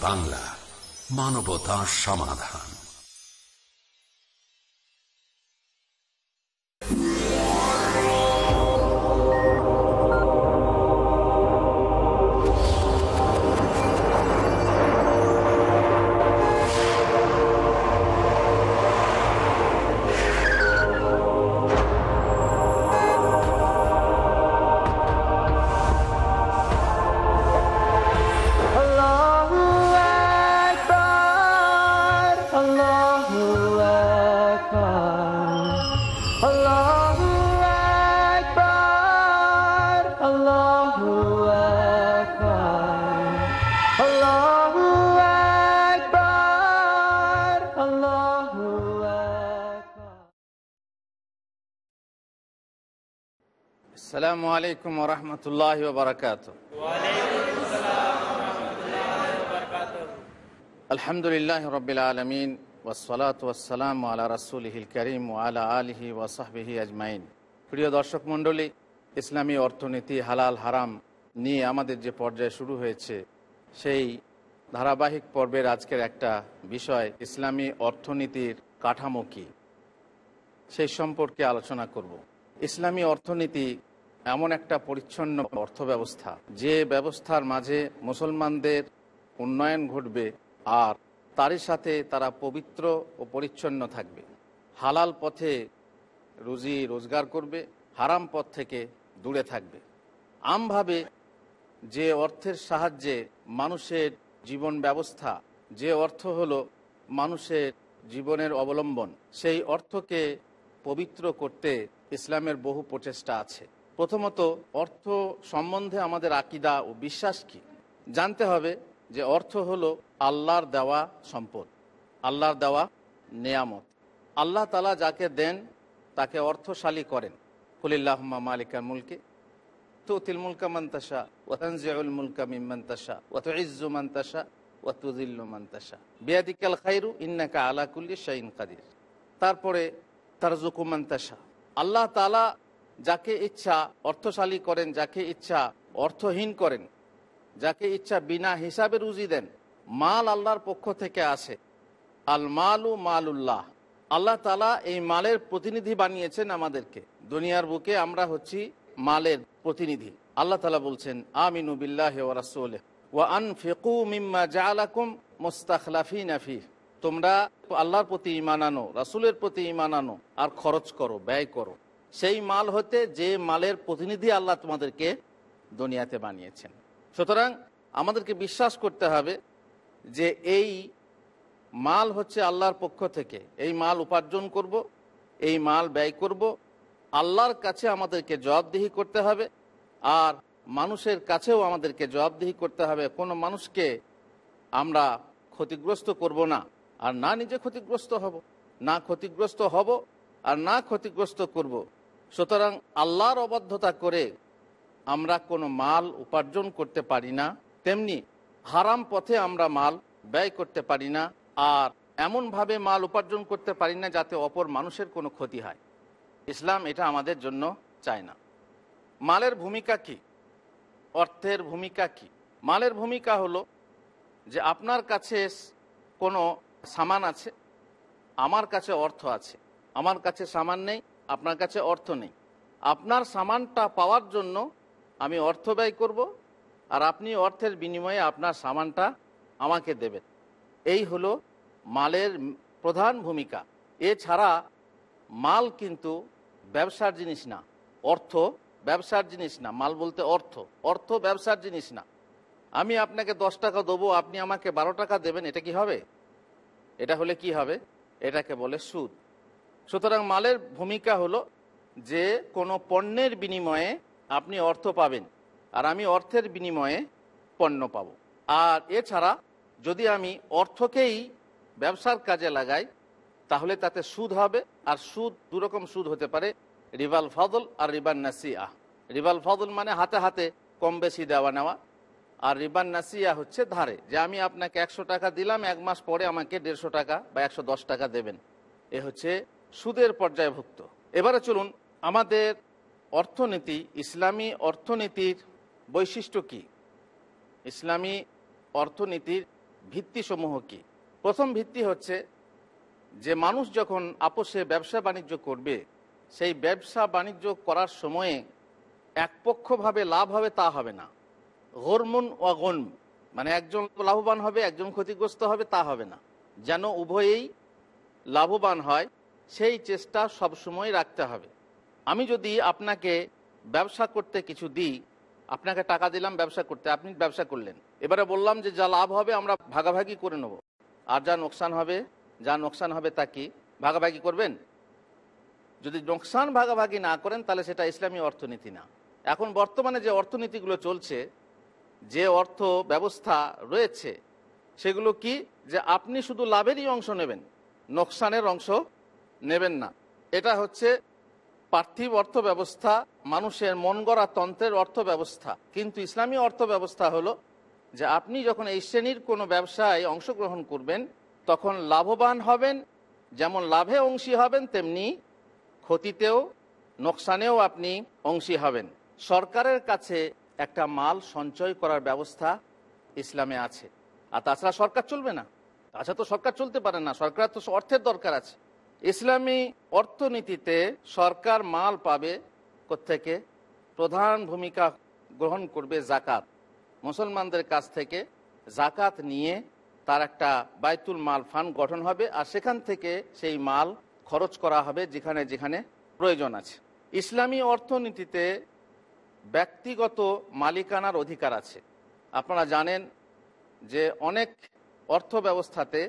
বাংলা মানবতা সমাধান। আলাইকুম রহমতুল্লাহ বারকাত আলহামদুলিল্লাহ রবিল আলমিন ওসলাত ওসালাম আলা রাসুলহিল করিম আলা আলহি ওয়াসাহবিহি আজমাইন। প্রিয় দর্শক মণ্ডলী, ইসলামী অর্থনীতি হালাল হারাম নিয়ে আমাদের যে পর্যায়ে শুরু হয়েছে, সেই ধারাবাহিক পর্বের আজকের একটা বিষয় ইসলামী অর্থনীতির কাঠামো কী, সেই সম্পর্কে আলোচনা করব। ইসলামী অর্থনীতি এমন একটা পরিচ্ছন্ন অর্থ ব্যবস্থা যে ব্যবস্থার মাঝে মুসলমানদের উন্নয়ন ঘটবে আর তারই সাথে তারা পবিত্র ও পরিচ্ছন্ন থাকবে। হালাল পথে রুজি রোজগার করবে, হারাম পথ থেকে দূরে থাকবে। আমভাবে যে অর্থের সাহায্যে মানুষের জীবন ব্যবস্থা, যে অর্থ হলো মানুষের জীবনের অবলম্বন, সেই অর্থকে পবিত্র করতে ইসলামের বহু প্রচেষ্টা আছে। প্রথমত, অর্থ সম্বন্ধে আমাদের আকিদা ও বিশ্বাস কি? জানতে হবে যে অর্থ হলো আল্লাহর দেওয়া সম্পদ, আল্লাহর দেওয়া নেয়ামত। আল্লাহ তালা যাকে দেন, তাকে অর্থশালী করেন। কুলিল্লাহমা মালিকার মুলকে, তুতিল মুলকা মন্তাসা ওয়াতানজিউল মুলকা মিম্মন্তাসা ওয়াতুইজ্জু মন্তাসা ওয়াতুজিল্লু মন্তাসা বিয়াদিকাল খাইরু, ইন্নাকা আলা কুল্লি শাইন কাদির। তারপরে তারজুকু মন্তাসা আল্লাহ তালা যাকে ইচ্ছা অর্থশালী করেন, যাকে ইচ্ছা অর্থহীন করেন, যাকে ইচ্ছা বিনা হিসাবে রুজি দেন, মাল আল্লাহর পক্ষ থেকে আসে। আল মালু মালুল্লাহ। আল্লাহ তালা এই মালের প্রতিনিধি বানিয়েছেন আমাদেরকে। দুনিয়ার বুকে আমরা হচ্ছি মালের প্রতিনিধি। আল্লাহ তালা বলছেন, আমিনু বিল্লাহ আন ফেকু মিম্মা মোস্তাখলাফি নাফি তোমরা আল্লাহর প্রতি ইমান আনো, রাসুলের প্রতি ইমান আনো, আর খরচ করো, ব্যয় করো। সেই মাল হতে যে মালের প্রতিনিধি আল্লাহ তোমাদেরকে দুনিয়াতে বানিয়েছেন। সুতরাং আমাদেরকে বিশ্বাস করতে হবে যে এই মাল হচ্ছে আল্লাহর পক্ষ থেকে। এই মাল উপার্জন করব, এই মাল ব্যয় করব। আল্লাহর কাছে আমাদেরকে জবাবদিহি করতে হবে আর মানুষের কাছেও আমাদেরকে জবাবদিহি করতে হবে। কোনো মানুষকে আমরা ক্ষতিগ্রস্ত করব না আর না নিজে ক্ষতিগ্রস্ত হব, না ক্ষতিগ্রস্ত হব আর না ক্ষতিগ্রস্ত করব। সুতরাং আল্লাহর অবদ্ধতা করে আমরা কোনো মাল উপার্জন করতে পারি না, তেমনি হারাম পথে আমরা মাল ব্যয় করতে পারি না, আর এমনভাবে মাল উপার্জন করতে পারি না যাতে অপর মানুষের কোনো ক্ষতি হয়। ইসলাম এটা আমাদের জন্য চায় না। মালের ভূমিকা কি? অর্থের ভূমিকা কি? মালের ভূমিকা হলো যে আপনার কাছে কোনো সামান আছে, আমার কাছে অর্থ আছে, আমার কাছে সামান নেই আপনার কাছে অর্থ নেই। আপনার সামানটা পাওয়ার জন্য আমি অর্থ ব্যয় করব আর আপনি অর্থের বিনিময়ে আপনার সামানটা আমাকে দেবেন। এই হলো মালের প্রধান ভূমিকা। এছাড়া মাল কিন্তু ব্যবসার জিনিস না, অর্থ ব্যবসার জিনিস না, মাল বলতে অর্থ অর্থ ব্যবসার জিনিস না। আমি আপনাকে দশ টাকা দেবো, আপনি আমাকে বারো টাকা দেবেন, এটা কি হবে? এটা হলে কি হবে? এটাকে বলে সুদ। সুতরাং মালের ভূমিকা হলো যে কোনো পণ্যের বিনিময়ে আপনি অর্থ পাবেন, আর আমি অর্থের বিনিময়ে পণ্য পাবো। আর এছাড়া যদি আমি অর্থকেই ব্যবসার কাজে লাগাই, তাহলে তাতে সুদ হবে, আর সুদ দুরকম সুদ হতে পারে রিভাল ফদল আর রিবান নাসিয়া। রিভাল ফদল মানে হাতে হাতে কম বেশি দেওয়া নেওয়া, আর রিবান নাসিয়া হচ্ছে ধারে। যে আমি আপনাকে একশো টাকা দিলাম, এক মাস পরে আমাকে দেড়শো টাকা বা একশো দশ টাকা দেবেন। এ হচ্ছে সুদের পর্যায়ভুক্ত। এবারে চলুন, আমাদের অর্থনীতি, ইসলামী অর্থনীতির বৈশিষ্ট্য কি? ইসলামী অর্থনীতির ভিত্তিসমূহ কি? প্রথম ভিত্তি হচ্ছে যে মানুষ যখন আপোষে ব্যবসা বাণিজ্য করবে, সেই ব্যবসা বাণিজ্য করার সময়ে একপক্ষভাবে লাভ হবে তা হবে না। গরমুন ও গন মানে একজন লাভবান হবে, একজন ক্ষতিগ্রস্ত হবে তা হবে না। যেন উভয়েই লাভবান হয় সেই চেষ্টা সবসময় রাখতে হবে। আমি যদি আপনাকে ব্যবসা করতে কিছু দিই, আপনাকে টাকা দিলাম, ব্যবসা করতে, আপনি ব্যবসা করলেন। এবারে বললাম যে যা লাভ হবে আমরা ভাগাভাগি করে নেব। আর যা নোকসান হবে, যা নোকসান হবে তা কি? ভাগাভাগি করবেন? যদি নোকসান ভাগাভাগি না করেন, তাহলে সেটা ইসলামী অর্থনীতি না। এখন বর্তমানে যে অর্থনীতিগুলো চলছে, যে অর্থ ব্যবস্থা রয়েছে, সেগুলো কি? যে আপনি শুধু লাভেরই অংশ নেবেন, নোকসানের অংশ নেবেন না। এটা হচ্ছে পার্থিব অর্থ ব্যবস্থা মানুষের মন গড়া তন্ত্রের অর্থ ব্যবস্থা কিন্তু ইসলামী অর্থ ব্যবস্থা হলো যে আপনি যখন এই শ্রেণির কোনো ব্যবসায় অংশগ্রহণ করবেন, তখন লাভবান হবেন, যেমন লাভে অংশী হবেন, তেমনি ক্ষতিতেও, নোকসানেও আপনি অংশী হবেন। সরকারের কাছে একটা মাল সঞ্চয় করার ব্যবস্থা ইসলামে আছে। আর তাছাড়া সরকার চলবে না। তাছাড়া তো সরকার চলতে পারে না। সরকার তো অর্থের দরকার আছে। ইসলামী অর্থনীতিতে সরকার মাল পাবে থেকে প্রধান ভূমিকা গ্রহণ করবে জাকাত। মুসলমানদের কাছ থেকে জাকাত নিয়ে তার একটা বাইতুল মাল ফান্ড গঠন হবে আর সেখান থেকে সেই মাল খরচ করা হবে যেখানে যেখানে প্রয়োজন আছে। ইসলামী অর্থনীতিতে ব্যক্তিগত মালিকানার অধিকার আছে। আপনারা জানেন যে অনেক অর্থ ব্যবস্থাতে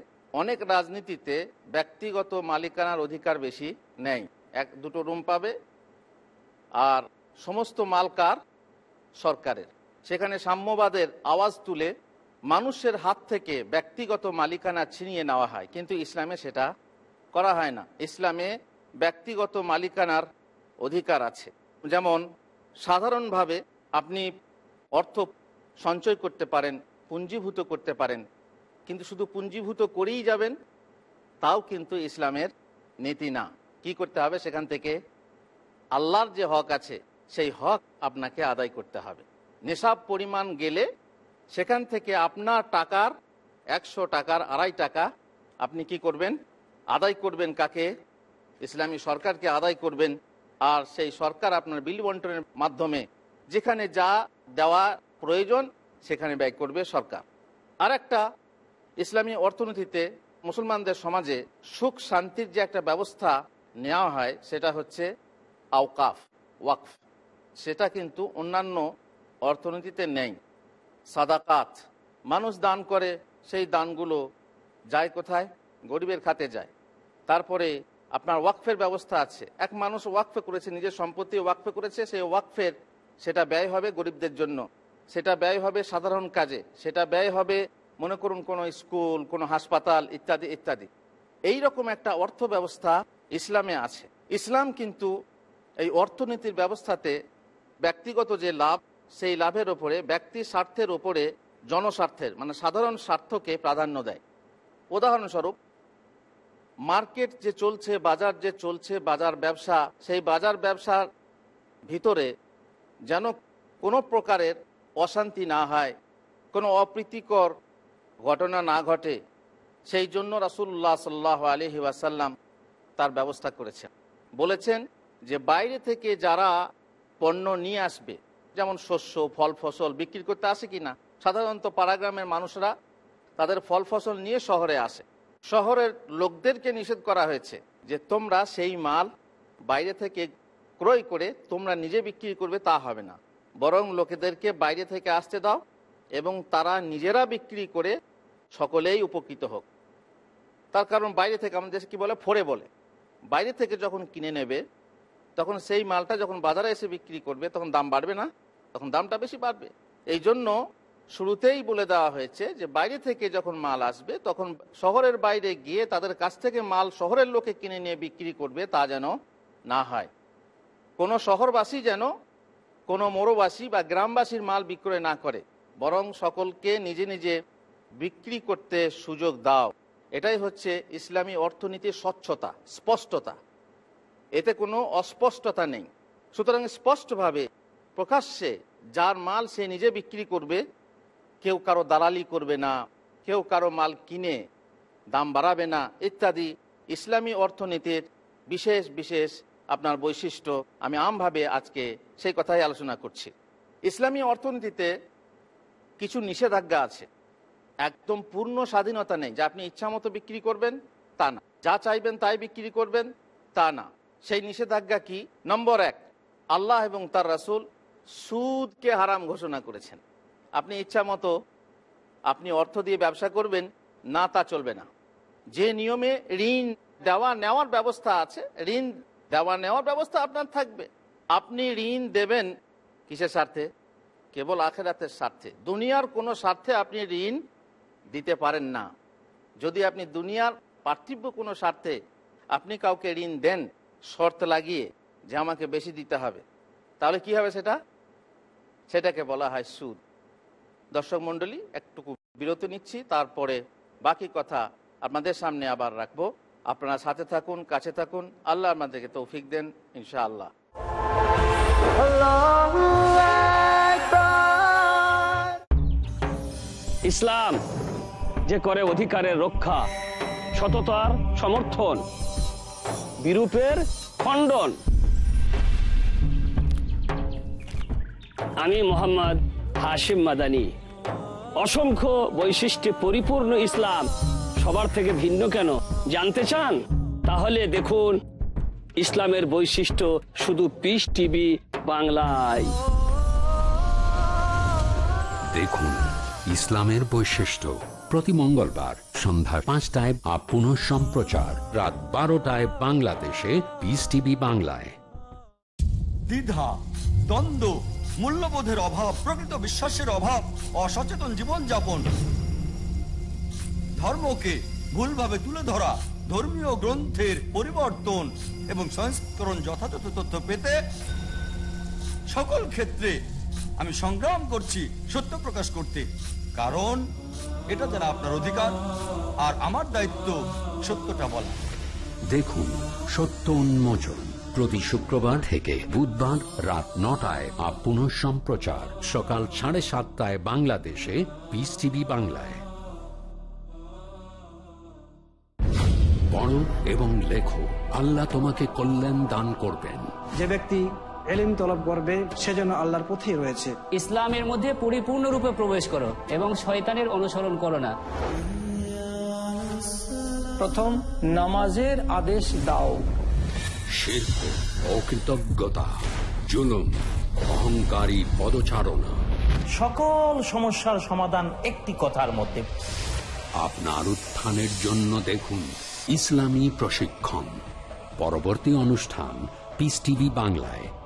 অনেক রাজনীতিতে ব্যক্তিগত মালিকানার অধিকার বেশি নেই। এক, দুটো রুম পাবে আর সমস্ত মালকার সরকারের। সেখানে সাম্যবাদের আওয়াজ তুলে মানুষের হাত থেকে ব্যক্তিগত মালিকানা ছিনিয়ে নেওয়া হয়। কিন্তু ইসলামে সেটা করা হয় না। ইসলামে ব্যক্তিগত মালিকানার অধিকার আছে। যেমন, সাধারণভাবে আপনি অর্থ সঞ্চয় করতে পারেন, পুঞ্জীভূত করতে পারেন কিন্তু শুধু পুঞ্জীভূত করেই যাবেন, তাও কিন্তু ইসলামের নীতি না। কি করতে হবে সেখান থেকে? আল্লাহর যে হক আছে, সেই হক আপনাকে আদায় করতে হবে। নেশাব পরিমাণ গেলে সেখান থেকে আপনার টাকার একশো টাকার আড়াই টাকা আপনি কি করবেন? আদায় করবেন কাকে? ইসলামী সরকারকে আদায় করবেন। আর সেই সরকার আপনার বিল বন্টনের মাধ্যমে যেখানে যা দেওয়া প্রয়োজন, সেখানে ব্যয় করবে সরকার। আর একটা ইসলামী অর্থনীতিতে মুসলমানদের সমাজে সুখ শান্তির যে একটা ব্যবস্থা নেওয়া হয়, সেটা হচ্ছে আওকাফ, ওয়াকফ। সেটা কিন্তু অন্যান্য অর্থনীতিতে নেই। সাদাকাত, মানুষ দান করে, সেই দানগুলো যায় কোথায়? গরিবের খাতে যায়। তারপরে আপনার ওয়াকফের ব্যবস্থা আছে। এক মানুষ ওয়াকফে করেছে, নিজের সম্পত্তি ওয়াকফে করেছে, সেই ওয়াকফের সেটা ব্যয় হবে গরিবদের জন্য। সেটা ব্যয় হবে সাধারণ কাজে, সেটা ব্যয় হবে মনে করুন কোনো স্কুল, কোনো হাসপাতাল, ইত্যাদি ইত্যাদি। এই রকম একটা অর্থ ব্যবস্থা ইসলামে আছে। ইসলাম কিন্তু এই অর্থনীতির ব্যবস্থাতে ব্যক্তিগত যে লাভ, সেই লাভের ওপরে, ব্যক্তি স্বার্থের ওপরে জনস্বার্থের মানে সাধারণ স্বার্থকে প্রাধান্য দেয়। উদাহরণস্বরূপ, মার্কেট যে চলছে, বাজার যে চলছে, বাজার ব্যবসা, সেই বাজার ব্যবসার ভিতরে যেন কোনো প্রকারের অশান্তি না হয়, কোনো অপ্রীতিকর ঘটনা না ঘটে, সেই জন্য রাসুল্লাহ সাল্লাহ আলহি ওয়াসাল্লাম তার ব্যবস্থা করেছেন। বলেছেন যে বাইরে থেকে যারা পণ্য নিয়ে আসবে, যেমন শস্য, ফল ফসল বিক্রি করতে আসে কি না সাধারণত পাড়াগ্রামের মানুষরা তাদের ফল ফসল নিয়ে শহরে আসে। শহরের লোকদেরকে নিষেধ করা হয়েছে যে তোমরা সেই মাল বাইরে থেকে ক্রয় করে তোমরা নিজে বিক্রি করবে, তা হবে না। বরং লোকেদেরকে বাইরে থেকে আসতে দাও এবং তারা নিজেরা বিক্রি করে সকলেই উপকৃত হোক। তার কারণ বাইরে থেকে আমাদের দেশে কী বলে? ফোরে বলে। বাইরে থেকে যখন কিনে নেবে, তখন সেই মালটা যখন বাজারে এসে বিক্রি করবে, তখন দাম বাড়বে না। তখন দামটা বেশি বাড়বে। এই জন্য শুরুতেই বলে দেওয়া হয়েছে যে, বাইরে থেকে যখন মাল আসবে, তখন শহরের বাইরে গিয়ে তাদের কাছ থেকে মাল শহরের লোকে কিনে নিয়ে বিক্রি করবে, তা যেন না হয়। কোনো শহরবাসী যেন কোনো মোড়বাসী বা গ্রামবাসীর মাল বিক্রয় না করে। বরং সকলকে নিজে নিজে বিক্রি করতে সুযোগ দাও। এটাই হচ্ছে ইসলামী অর্থনীতির স্বচ্ছতা, স্পষ্টতা। এতে কোনো অস্পষ্টতা নেই। সুতরাং স্পষ্টভাবে প্রকাশ্যে যার মাল সে নিজে বিক্রি করবে, কেউ কারও দালালি করবে না, কেউ কারও মাল কিনে দাম বাড়াবে না, ইত্যাদি ইসলামী অর্থনীতির বিশেষ বিশেষ আপনার বৈশিষ্ট্য। আমি আমভাবে আজকে সেই কথাই আলোচনা করছি। ইসলামী অর্থনীতিতে কিছু নিষেধাজ্ঞা আছে। একদম পূর্ণ স্বাধীনতা নেই। যে আপনি ইচ্ছা মতো বিক্রি করবেন, তা না। যা চাইবেন তাই বিক্রি করবেন, তা না। সেই নিষেধাজ্ঞা কি? নম্বর এক, আল্লাহ এবং তার রাসূল সুদকে হারাম ঘোষণা করেছেন। আপনি ইচ্ছা মতো আপনি অর্থ দিয়ে ব্যবসা করবেন, না তা চলবে না। যে নিয়মে ঋণ দেওয়া নেওয়ার ব্যবস্থা আছে, ঋণ দেওয়া নেওয়ার ব্যবস্থা আপনার থাকবে। আপনি ঋণ দেবেন কিসের স্বার্থে? কেবল আখেরাতের স্বার্থে। দুনিয়ার কোনো স্বার্থে আপনি ঋণ দিতে পারেন না। যদি আপনি দুনিয়ার পার্থিব্য কোনো স্বার্থে আপনি কাউকে ঋণ দেন, শর্ত লাগিয়ে যে আমাকে বেশি দিতে হবে, তাহলে কি হবে সেটা? সেটাকে বলা হয় সুদ। দর্শক মণ্ডলী, একটুকু বিরত নিচ্ছি, তারপরে বাকি কথা আপনাদের সামনে আবার রাখব। আপনারা সাথে থাকুন, কাছে থাকুন। আল্লাহ আপনাদেরকে তৌফিক দেন, ইনশাআল্লাহ। ইসলাম যে করে অধিকারের রক্ষা, সততার সমর্থন, বিরূপের খণ্ডন। আমি মোহাম্মদ হাশিম মাদানি। অসংখ্য বৈশিষ্ট্যে পরিপূর্ণ ইসলাম। সবার থেকে ভিন্ন কেন? জানতে চান? তাহলে দেখুন, ইসলামের বৈশিষ্ট্য শুধু পিস টিভি বাংলায়। দেখুন। ইসলামের বৈশিষ্ট্য। প্রতি মঙ্গলবার সন্ধ্যা পাঁচটায় আপ পুনঃ সম্প্রচার। রাত বারোটায় বাংলাদেশে পিস টিভি বাংলায়। দ্বিধা, দ্বন্দ্ব, মূল্যবোধের অভাব, প্রকৃত বিশ্বাসের অভাব, অসচেতন জীবনযাপন। ধর্মকে ভুলভাবে তুলে ধরা, ধর্মীয় গ্রন্থের পরিবর্তন এবং সংস্করণ যথাযথ তথ্য পেতে সকল ক্ষেত্রে আমি সংগ্রাম করছি সত্য প্রকাশ করতে। কারণ এটা যারা আপনার অধিকার আর আমার দায়িত্ব সত্যটা বলা। দেখুন সত্য উন্মোচন প্রতি শুক্রবার থেকে বুধবার রাত নটায় আপ পুনঃ সম্প্রচার। সকাল সাড়ে সাতটায় বাংলাদেশে পিস টিভি বাংলায়। পড়ো এবং লেখো আল্লাহ তোমাকে কল্যাণ দান করবেন। যে ব্যক্তি এলিম তলব করবে সে যেন আল্লাহর পথেই রয়েছে। ইসলামের মধ্যে পরিপূর্ণরূপে প্রবেশ করো এবং শয়তানের অনুসরণ করো না। প্রথম নামাজের আদেশ দাও। শিল্প অকৃতজ্ঞতা জুলুম অহংকারী পদচারণা। সকল সমস্যার সমাধান একটি কথার মধ্যে। আপনার উত্থানের জন্য দেখুন ইসলামী প্রশিক্ষণ। পরবর্তী অনুষ্ঠান পিস টিভি বাংলায়।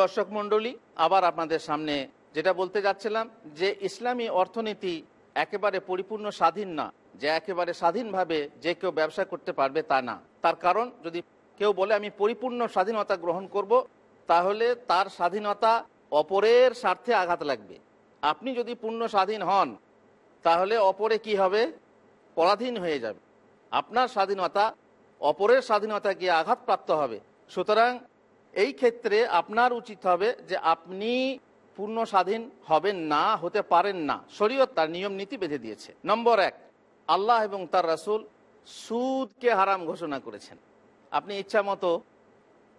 দর্শক মণ্ডলী, আবার আপনাদের সামনে যেটা বলতে যাচ্ছিলাম যে ইসলামী অর্থনীতি একেবারে পরিপূর্ণ স্বাধীন না, যে একেবারে স্বাধীনভাবে যে কেউ ব্যবসা করতে পারবে তা না। তার কারণ, যদি কেউ বলে আমি পরিপূর্ণ স্বাধীনতা গ্রহণ করব, তাহলে তার স্বাধীনতা অপরের স্বার্থে আঘাত লাগবে। আপনি যদি পূর্ণ স্বাধীন হন, তাহলে অপরে কি হবে? পরাধীন হয়ে যাবে। আপনার স্বাধীনতা অপরের স্বাধীনতা গিয়ে আঘাতপ্রাপ্ত হবে। সুতরাং এই ক্ষেত্রে আপনার উচিত হবে যে আপনি পূর্ণ স্বাধীন হবেন না, হতে পারেন না। শরীয়ত তার নিয়ম নীতি বেঁধে দিয়েছে। নম্বর এক, আল্লাহ এবং তার রাসূল সুদকে হারাম ঘোষণা করেছেন। আপনি ইচ্ছা মতো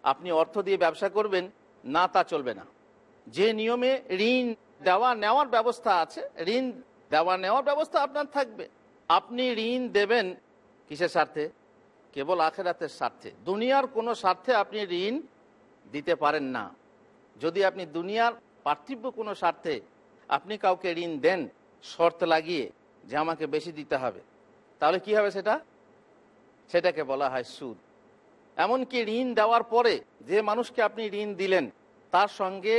আপনি অর্থ দিয়ে ব্যবসা করবেন, না তা চলবে না। যে নিয়মে ঋণ দেওয়া নেওয়ার ব্যবস্থা আছে, ঋণ দেওয়া নেওয়ার ব্যবস্থা আপনার থাকবে। আপনি ঋণ দেবেন কিসের স্বার্থে? কেবল আখেরাতের স্বার্থে। দুনিয়ার কোনো স্বার্থে আপনি ঋণ দিতে পারেন না। যদি আপনি দুনিয়ার পার্থিব্য কোনো স্বার্থে আপনি কাউকে ঋণ দেন, শর্ত লাগিয়ে যে আমাকে বেশি দিতে হবে, তাহলে কি হবে সেটা? সেটাকে বলা হয় সুদ। এমনকি ঋণ দেওয়ার পরে যে মানুষকে আপনি ঋণ দিলেন, তার সঙ্গে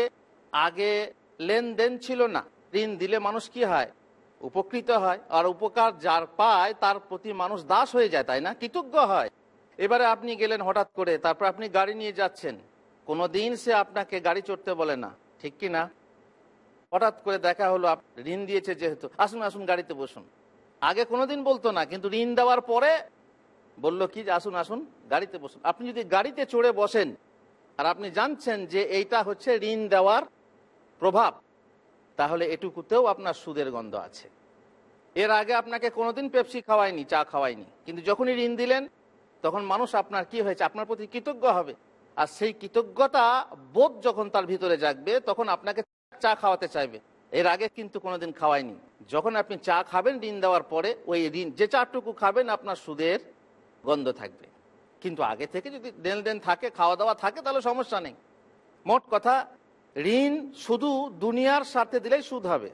আগে লেনদেন ছিল না। ঋণ দিলে মানুষ কি হয়? উপকৃত হয়। আর উপকার যার পায়, তার প্রতি মানুষ দাস হয়ে যায়, তাই না? কৃতজ্ঞ হয়। এবারে আপনি গেলেন হঠাৎ করে, তারপর আপনি গাড়ি নিয়ে যাচ্ছেন। কোনো দিন সে আপনাকে গাড়ি চড়তে বলে না, ঠিক কি না হঠাৎ করে দেখা হলো ঋণ দিয়েছে যেহেতু। আসুন আসুন গাড়িতে বসুন। আগে কোনোদিন বলতো না, কিন্তু ঋণ দেওয়ার পরে বলল কি যে, আসুন আসুন গাড়িতে বসুন। আপনি যদি গাড়িতে চড়ে বসেন, আর আপনি জানছেন যে এইটা হচ্ছে ঋণ দেওয়ার প্রভাব, তাহলে এটুকুতেও আপনার সুদের গন্ধ আছে। এর আগে আপনাকে কোনোদিন পেপসি খাওয়ায়নি, চা খাওয়ায়নি, কিন্তু যখনই ঋণ দিলেন, তখন মানুষ আপনার কি হয়েছে? আপনার প্রতি কৃতজ্ঞ হবে। আর সেই কৃতজ্ঞতা বোধ যখন তার ভিতরে জাগবে, তখন আপনাকে চা খাওয়াতে চাইবে। এর আগে কিন্তু কোনোদিন খাওয়ায়নি যখন আপনি চা খাবেন, ঋণ দেওয়ার পরে ওই ঋণ, যে চাটুকু খাবেন, আপনার সুদের গন্ধ থাকবে। কিন্তু আগে থেকে যদি লেনদেন থাকে খাওয়া দাওয়া থাকে, তাহলে সমস্যা নেই। মোট কথা, ঋণ শুধু দুনিয়ার স্বার্থে দিলেই সুদ হবে।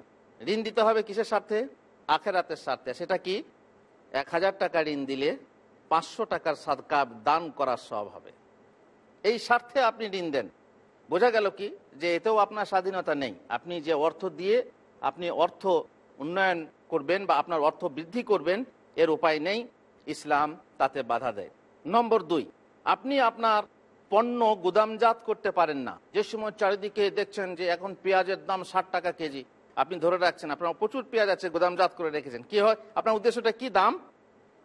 ঋণ দিতে হবে কিসের স্বার্থে? আখেরাতের স্বার্থে। সেটা কি? এক হাজার টাকা ঋণ দিলে পাঁচশো টাকার সাদকা দান করার সব হবে। এই স্বার্থে আপনি ঋণ দেন। বোঝা গেল কি? যে এতেও আপনার স্বাধীনতা নেই। আপনি যে অর্থ দিয়ে আপনি অর্থ উন্নয়ন করবেন বা আপনার অর্থ বৃদ্ধি করবেন, এর উপায় নেই। ইসলাম তাতে বাধা দেয়। নম্বর দুই, আপনি আপনার পণ্য গুদামজাত করতে পারেন না। যে সময় চারিদিকে দেখছেন যে এখন পেঁয়াজের দাম ষাট টাকা কেজি, আপনি ধরে রাখছেন, আপনার প্রচুর পেঁয়াজ আছে, গুদামজাত করে রেখেছেন। কি হয়? আপনার উদ্দেশ্যটা কি দাম?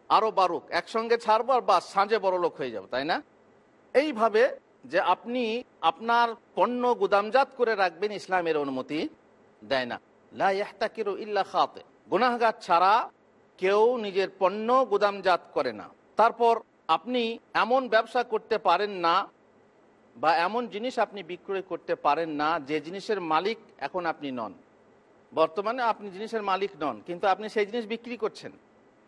আরও বারুক একসঙ্গে ছাড়বো আর বা সাঁজে বড় লোক হয়ে যাব, তাই না? এইভাবে যে আপনি আপনার পণ্য গুদামজাত করে রাখবেন ইসলামের অনুমতি দেয় না। লাহতাকিরু ইল্লা খাতে। গুনাহগার ছাড়া কেউ নিজের পণ্য গুদামজাত করে না। তারপর আপনি এমন ব্যবসা করতে পারেন না বা এমন জিনিস আপনি বিক্রয় করতে পারেন না যে জিনিসের মালিক এখন আপনি নন। বর্তমানে আপনি জিনিসের মালিক নন, কিন্তু আপনি সেই জিনিস বিক্রি করছেন।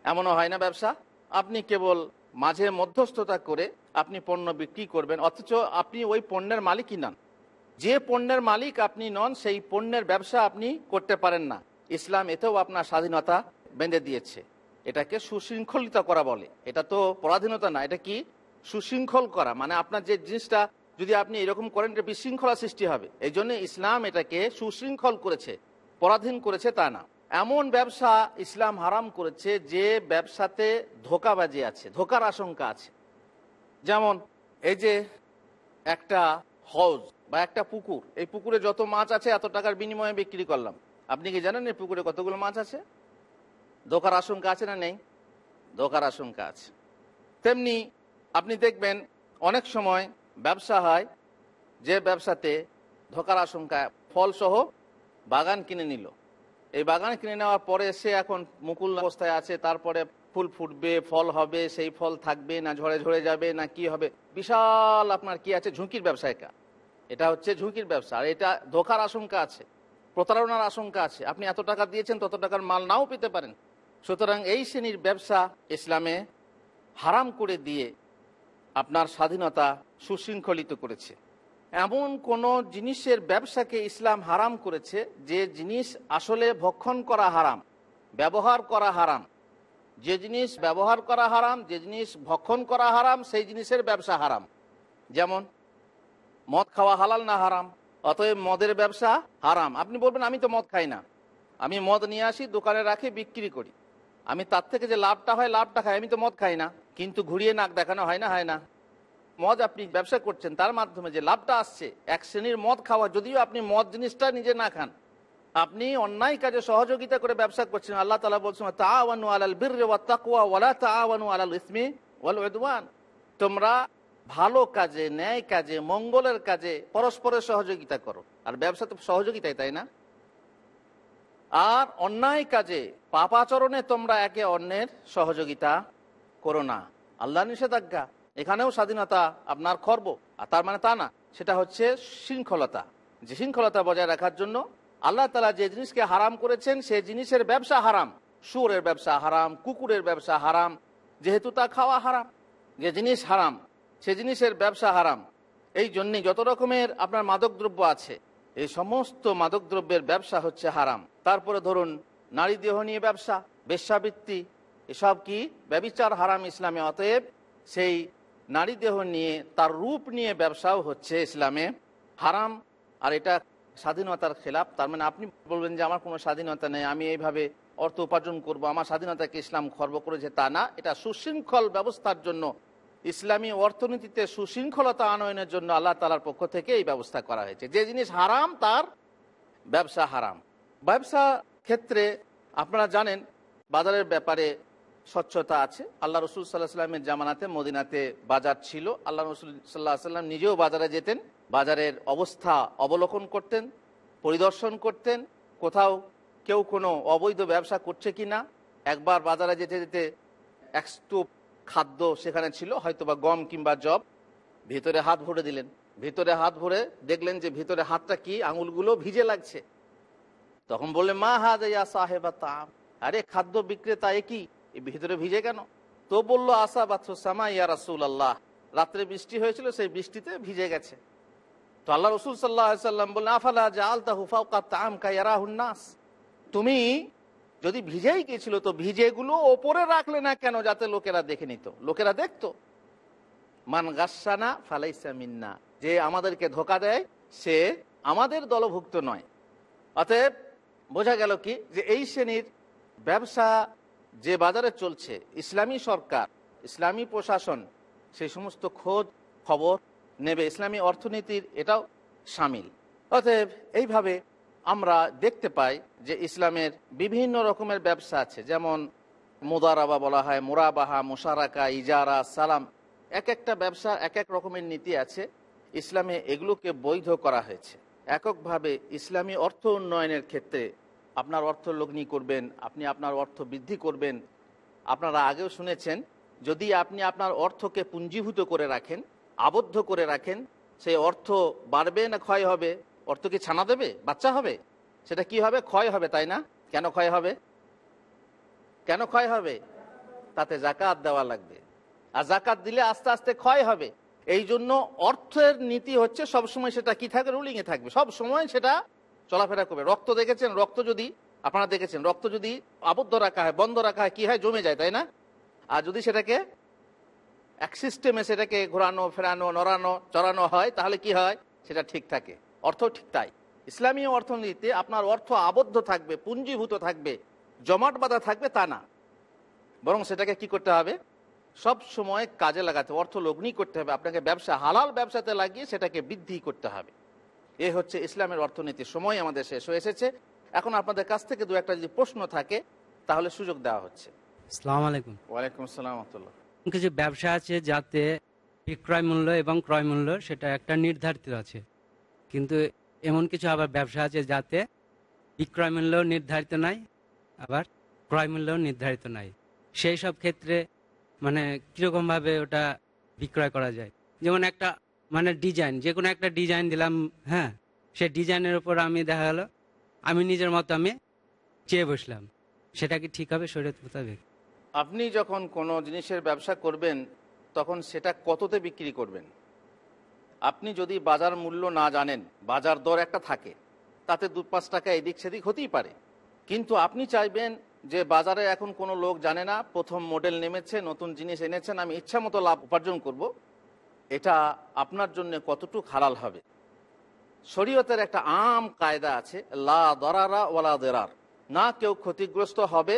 এমনও হয় না ব্যবসা। আপনি কেবল মাঝে মধ্যস্থতা করে আপনি পণ্য বিক্রি করবেন। অথচ আপনি ওই পণ্যের মালিকই নন। যে পণ্যের মালিক আপনি নন, সেই পণ্যের ব্যবসা আপনি করতে পারেন না। ইসলাম এতেও আপনার স্বাধীনতা বেঁধে দিয়েছে। এটাকে সুশৃঙ্খলিত করা বলে। এটা তো পরাধীনতা না, এটা কি? সুশৃঙ্খল করা। মানে আপনার যে জিনিসটা, যদি আপনি এরকম করেন, এটা বিশৃঙ্খলা সৃষ্টি হবে। এই ইসলাম এটাকে সুশৃঙ্খল করেছে। পরাধীন করেছে তা না। এমন ব্যবসা ইসলাম হারাম করেছে যে ব্যবসাতে ধোকাবাজি আছে, ধোকার আশঙ্কা আছে। যেমন এই যে একটা হজ বা একটা পুকুর, এই পুকুরে যত মাছ আছে এত টাকার বিনিময়ে বিক্রি করলাম। আপনি কি জানেন এই পুকুরে কতগুলো মাছ আছে? ধোকার আশঙ্কা আছে না নেই? ধোকার আশঙ্কা আছে। তেমনি আপনি দেখবেন অনেক সময় ব্যবসা হয় যে ব্যবসাতে ধোকার আশঙ্কা, ফলসহ বাগান কিনে নিল। এই বাগান কিনে নেওয়ার পরে সে এখন মুকুল অবস্থায় আছে, তারপরে ফুল ফুটবে, ফল হবে, সেই ফল থাকবে না ঝরে ঝরে যাবে, না কি হবে। বিশাল আপনার কি আছে? ঝুঁকির ব্যবসা এটা। এটা হচ্ছে ঝুঁকির ব্যবসা। আর এটা ধোকার আশঙ্কা আছে, প্রতারণার আশঙ্কা আছে। আপনি এত টাকা দিয়েছেন, তত টাকার মাল নাও পেতে পারেন। সুতরাং এই শ্রেণির ব্যবসা ইসলামে হারাম করে দিয়ে আপনার স্বাধীনতা সুশৃঙ্খলিত করেছে। এমন কোন জিনিসের ব্যবসাকে ইসলাম হারাম করেছে যে জিনিস আসলে ভক্ষণ করা হারাম, ব্যবহার করা হারাম। যে জিনিস ব্যবহার করা হারাম, যে জিনিস ভক্ষণ করা হারাম, সেই জিনিসের ব্যবসা হারাম। যেমন, মদ খাওয়া হালাল না হারাম, অতএব মদের ব্যবসা হারাম। আপনি বলবেন, আমি তো মদ খাই না। আমি মদ নিয়ে আসি, দোকানে রাখি, বিক্রি করি। আমি তার থেকে যে লাভটা হয়, লাভটা খাই। আমি তো মদ খাই না। কিন্তু ঘুরিয়ে নাক দেখানো হয় না হয় না। মদ আপনি ব্যবসা করছেন, তার মাধ্যমে যে লাভটা আসছে, এক শ্রেণির মদ খাওয়া, যদিও আপনি মদ জিনিসটা নিজে না খান, আপনি অন্যায় কাজে সহযোগিতা করে ব্যবসা করছেন, আল্লাহ তালা বলছেন তাওয়ানু আলাল বীর তাকুয়া ওয়ালা তাওয়ানু আলাল ইসমি ওয়াল তোমরা ভালো কাজে, ন্যায় কাজে, মঙ্গলের কাজে পরস্পরের সহযোগিতা করো। আর ব্যবসা তো সহযোগিতাই, তাই না? আর অন্যায় কাজে, পাপাচরণে তোমরা একে অন্যের সহযোগিতা করো না। আল্লাহ নিষেধাজ্ঞা। এখানেও স্বাধীনতা আপনার খর্ব, আর তার মানে তা না। সেটা হচ্ছে শৃঙ্খলতা। যে শৃঙ্খলতা বজায় রাখার জন্য আল্লাহ তালা যে জিনিসকে হারাম করেছেন সে জিনিসের ব্যবসা হারাম। সুরের ব্যবসা হারাম, কুকুরের ব্যবসা হারাম, যেহেতু তা খাওয়া হারাম, যে জিনিস হারাম, সে জিনিসের ব্যবসা হারাম। এই জন্যে যত রকমের আপনার মাদকদ্রব্য আছে, এই সমস্ত মাদকদ্রব্যের ব্যবসা হচ্ছে হারাম। তারপরে ধরুন, নারী দেহ নিয়ে ব্যবসা, বেশ্যাবৃত্তি, এসব কি? ব্যবিচার হারাম ইসলামে, অতএব সেই নারী দেহ নিয়ে, তার রূপ নিয়ে ব্যবসাও হচ্ছে ইসলামে। হারাম, আর এটা স্বাধীনতার খেলাপ তার মানে আপনি বলবেন যে আমার কোনো স্বাধীনতা নেই, আমি এইভাবে অর্থ উপার্জন করব, আমার স্বাধীনতাকে ইসলাম খর্ব করেছে তা না। এটা সুশৃঙ্খল ব্যবস্থার জন্য, ইসলামী অর্থনীতিতে সুশৃঙ্খলতা আনয়নের জন্য আল্লাহ তালার পক্ষ থেকে এই ব্যবস্থা করা হয়েছে। যে জিনিস হারাম, তার ব্যবসা হারাম। ব্যবসা ক্ষেত্রে আপনারা জানেন, বাজারের ব্যাপারে স্বচ্ছতা আছে। আল্লাহ রসুল সাল্লাহ সাল্লামের জামানাতে, মদিনাতে বাজার ছিল। আল্লাহ রসুল সাল্লাহ সাল্লাম নিজেও বাজারে যেতেন। বাজারের অবস্থা অবলোকন করতেন, পরিদর্শন করতেন। কোথাও কেউ কোনো অবৈধ ব্যবসা করছে কি না একবার বাজারে যেতে যেতে এক স্তূপ খাদ্য সেখানে ছিল হয়তো বা গম কিংবা জব ভিতরে হাত ভরে দিলেন। ভিতরে হাত ভরে দেখলেন যে ভিতরে হাতটা কি, আঙুলগুলো ভিজে লাগছে। তখন বললেন, মা হাত ইয়া সাহেবা তাম? আরে, খাদ্য বিক্রেতা এ কি? এ ভিতরে ভিজে কেন? তো বলল, আসা বাথু সামা ইয়া রাসুল আল্লাহ রাত্রে বৃষ্টি হয়েছিল, সেই বৃষ্টিতে ভিজে গেছে। তো আল্লাহ রসুল সাল্লাহ সাল্লাম বললেন, আফালা জা আলতা হুফাউকা তাম কায়ারাহুন্নাস তুমি যদি ভিজেই গেছিল, তো ভিজেগুলো ওপরে রাখলে না কেন, যাতে লোকেরা দেখে নিত? লোকেরা দেখতো? মান গাসানা ফালাইসা মিন্না। যে আমাদেরকে ধোকা দেয়, সে আমাদের দলভুক্ত নয়। অতএব বোঝা গেল কি? যে এই শ্রেণির ব্যবসা যে বাজারে চলছে, ইসলামী সরকার, ইসলামী প্রশাসন, সেই সমস্ত খোঁজ, খবর নেবে। ইসলামী অর্থনীতির এটাও সামিল। অতএব এইভাবে আমরা দেখতে পাই যে ইসলামের বিভিন্ন রকমের ব্যবসা আছে, যেমন মোদারাবা বলা হয়, মোরাবাহা, মোশারাকা, ইজারা, সালাম। এক একটা ব্যবসা এক এক রকমের নীতি আছে। ইসলামে এগুলোকে বৈধ করা হয়েছে। এককভাবে ইসলামী অর্থ উন্নয়নের ক্ষেত্রে আপনার অর্থ লগ্নি করবেন, আপনি আপনার অর্থ বৃদ্ধি করবেন। আপনারা আগেও শুনেছেন, যদি আপনি আপনার অর্থকে পুঞ্জীভূত করে রাখেন, আবদ্ধ করে রাখেন সেই অর্থ বাড়বে না ক্ষয় হবে? অর্থ কি ছানা দেবে? বাচ্চা হবে? সেটা কি হবে? ক্ষয় হবে, তাই না? কেন ক্ষয় হবে? কেন ক্ষয় হবে? তাতে জাকাত দেওয়া লাগবে। আর জাকাত দিলে আস্তে আস্তে ক্ষয় হবে। এই জন্য অর্থের নীতি হচ্ছে সবসময় সেটা কি থাকবে রুলিংয়ে থাকবে। সব সময় সেটা চলাফেরা করবে। রক্ত দেখেছেন? রক্ত যদি আপনারা দেখেছেন, রক্ত যদি আবদ্ধ রাখা হয়, বন্ধ রাখা হয়, কি হয়? জমে যায়, তাই না? আর যদি সেটাকে এক সিস্টেমে সেটাকে ঘোরানো, ফেরানো, নড়ানো, চড়ানো হয়, তাহলে কি হয়? সেটা ঠিক থাকে। অর্থ ঠিক তাই। ইসলামী অর্থনীতিতে আপনার অর্থ আবদ্ধ থাকবে, পুঞ্জীভূত থাকবে, জমাট বাঁধা থাকবে তা না। বরং সেটাকে কি করতে হবে? সব সময় কাজে লাগাতে অর্থ লগ্নি করতে হবে। আপনাকে ব্যবসা, হালাল ব্যবসাতে লাগিয়ে সেটাকে বৃদ্ধি করতে হবে। এ হচ্ছে ইসলামের অর্থনীতির সময় আমাদের শেষ হয়ে এসেছে। এখন আপনাদের কাছ থেকে দু একটা যদি প্রশ্ন থাকে তাহলে সুযোগ দেওয়া হচ্ছে। সালাম আলাইকুম। ওয়ালাইকুম আসসালাম রহমতুল্লাহ। কিছু ব্যবসা আছে যাতে বিক্রয় মূল্য এবং ক্রয় মূল্য সেটা একটা নির্ধারিত আছে। কিন্তু এমন কিছু আবার ব্যবসা আছে যাতে বিক্রয় মূল্য নির্ধারিত নাই আবার ক্রয় মূল্য নির্ধারিত নাই। সেই সব ক্ষেত্রে মানে কীরকমভাবে ওটা বিক্রয় করা যায়? যেমন একটা মানে ডিজাইন যে কোনো একটা ডিজাইন দিলাম হ্যাঁ সে ডিজাইনের উপর আমি দেখা গেলো, আমি নিজের মতো আমি চেয়ে বসলাম। সেটা কি ঠিক হবে? শরীর মোতাবেক। আপনি যখন কোনো জিনিসের ব্যবসা করবেন, তখন সেটা কততে বিক্রি করবেন? আপনি যদি বাজার মূল্য না জানেন, বাজার দর একটা থাকে, তাতে দু পাঁচ টাকা এদিক সেদিক হতেই পারে। কিন্তু আপনি চাইবেন যে বাজারে এখন কোনো লোক জানে না, প্রথম মডেল নেমেছে, নতুন জিনিস এনেছেন, আমি ইচ্ছা মতো লাভ উপার্জন করব। এটা আপনার জন্য কতটুক হালাল হবে? শরীয়তের একটা আম কায়দা আছে, লা দরারা ওলা দেরার। না কেউ ক্ষতিগ্রস্ত হবে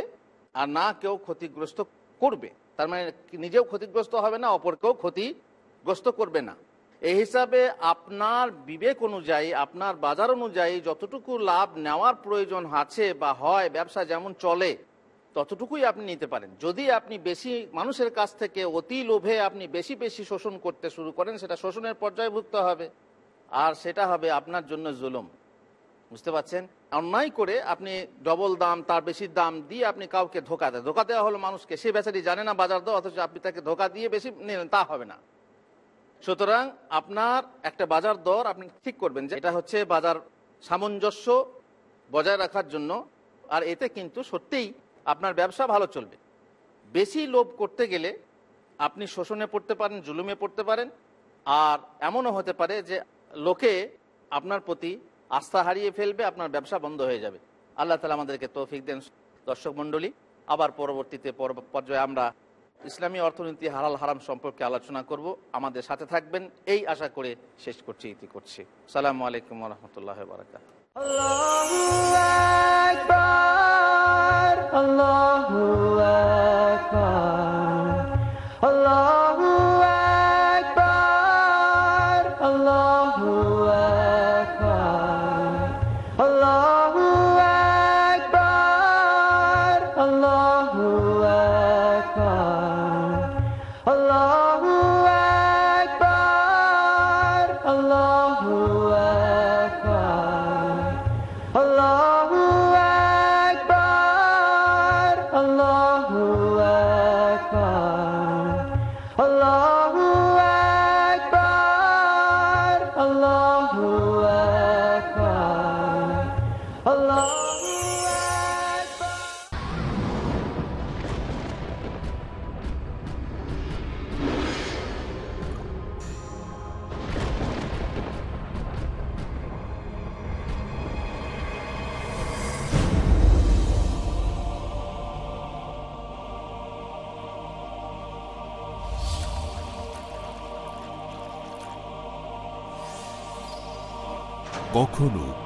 আর না কেউ ক্ষতিগ্রস্ত করবে। তার মানে নিজেও ক্ষতিগ্রস্ত হবে না, অপরকেও ক্ষতিগ্রস্ত করবে না। এই হিসাবে আপনার বিবেক অনুযায়ী, আপনার বাজার অনুযায়ী যতটুকু লাভ নেওয়ার প্রয়োজন আছে বা হয়, ব্যবসা যেমন চলে ততটুকুই আপনি নিতে পারেন। যদি আপনি বেশি মানুষের কাছ থেকে অতি লোভে আপনি বেশি বেশি শোষণ করতে শুরু করেন, সেটা শোষণের পর্যায়ভুক্ত হবে। আর সেটা হবে আপনার জন্য জুলুম। বুঝতে পারছেন? অন্যায় করে আপনি ডবল দাম, তার বেশি দাম দিয়ে আপনি কাউকে ধোকা দেয় ধোকা দেওয়া হলো মানুষকে। সে বেচারি জানে না বাজার দর, অথচ আপনি তাকে ধোকা দিয়ে বেশি নিলেন, তা হবে না। সুতরাং আপনার একটা বাজার দর আপনি ঠিক করবেন যে এটা হচ্ছে বাজার সামঞ্জস্য বজায় রাখার জন্য। আর এতে কিন্তু সত্যিই আপনার ব্যবসা ভালো চলবে। বেশি লোভ করতে গেলে আপনি শোষণে পড়তে পারেন, জুলুমে পড়তে পারেন, আর এমনও হতে পারে যে লোকে আপনার প্রতি আস্থা হারিয়ে ফেলবে, আপনার ব্যবসা বন্ধ হয়ে যাবে। আল্লাহ তালা আমাদেরকে তৌফিক দেন। দর্শক মণ্ডলী, আবার পরবর্তীতে পর্যায়ে আমরা ইসলামী অর্থনীতি হালাল হারাম সম্পর্কে আলোচনা করব। আমাদের সাথে থাকবেন, এই আশা করে শেষ করছি, ইতি করছি। সালামু আলাইকুম রহমতুল্লাহ বারকাত Allahu Akbar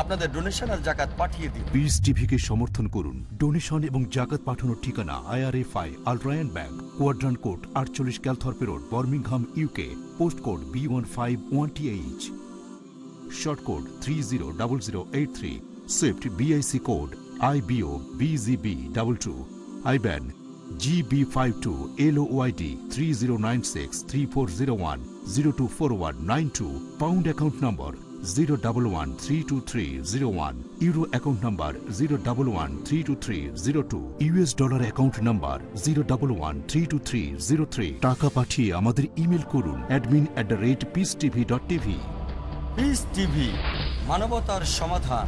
আপনাদের ডোনেশন আর জাকাত পাঠিয়ে দিন। পিস টিভিকে সমর্থন করুন। ডোনেশন এবং জাকাত পাঠানোর ঠিকানা IRFI Al Rayan bank Quadrant court আটচল্লিশ Calthorpe road Birmingham UK post code B one five one T H sort code three zero double zero eight three SWIFT BIC code I BO BGB double two IBAN GB five two L YD three zero nine six three four zero one zero two four one nine two pound account number zero double one three two three zero one euro account number zero double one three two three zero two US dollar account number zero double one three two three zero three টাকা পাঠিয়ে আমাদের email করুন admin at the rate peace TV dot TV peace TV মানবতার সমাধান।